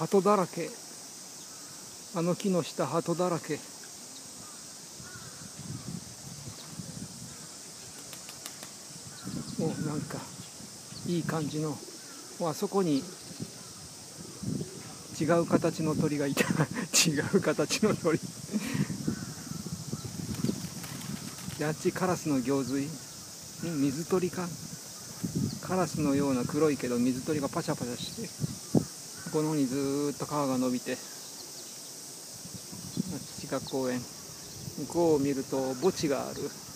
鳩だらけ。あの木の下鳩だらけ。おなんかいい感じの。おあそこに違う形の鳥がいた。違う形の鳥。であっちカラスの行水。水鳥か。カラスのような黒いけど水鳥がパシャパシャして。この方にずっと川が伸びてあっちが公園向こうを見ると墓地がある。